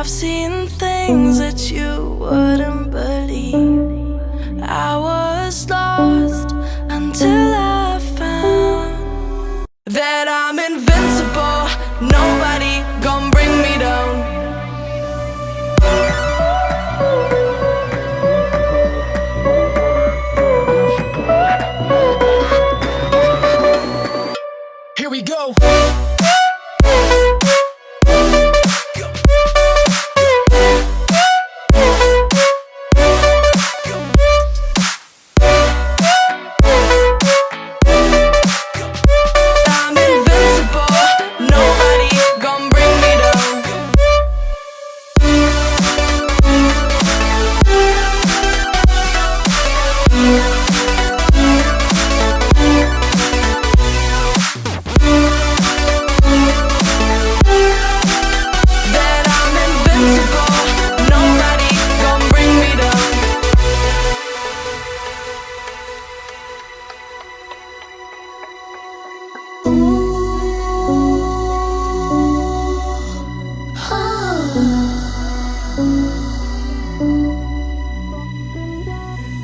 I've seen things that you wouldn't believe. I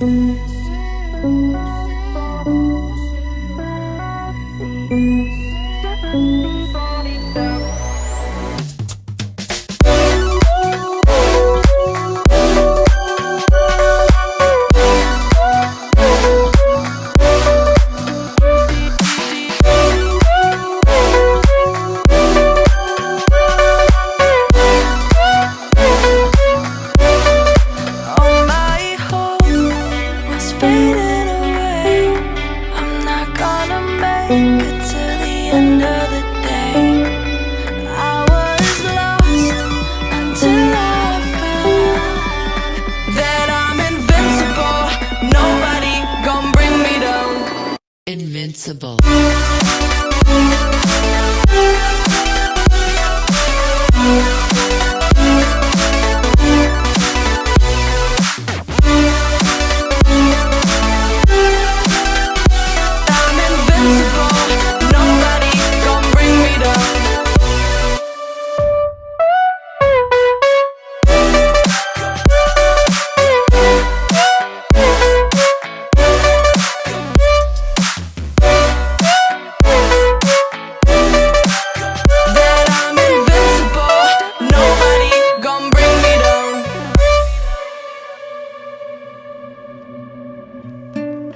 嗯。Invincible.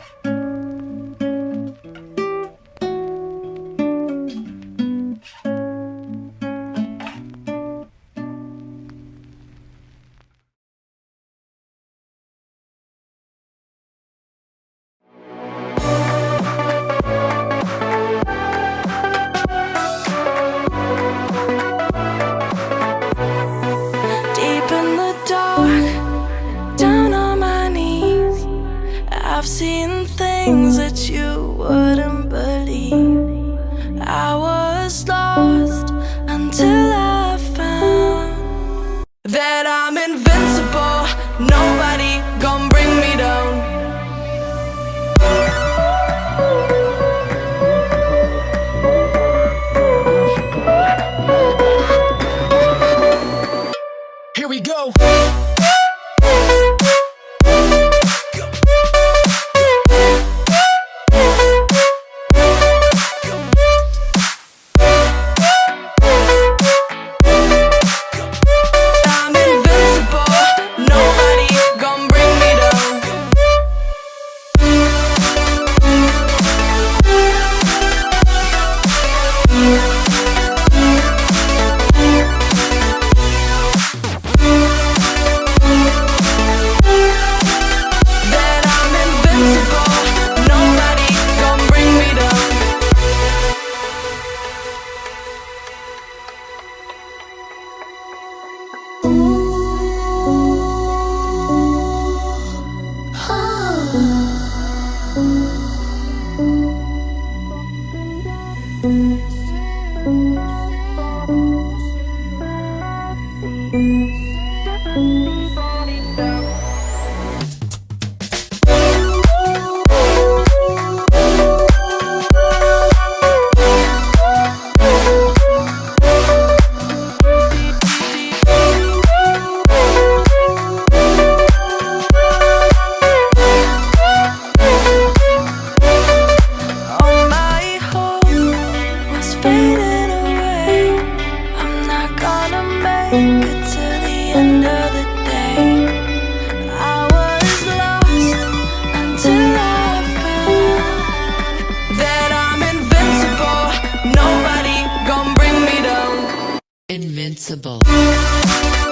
了。things that you wouldn't believe. I was lost. 嗯。Invincible.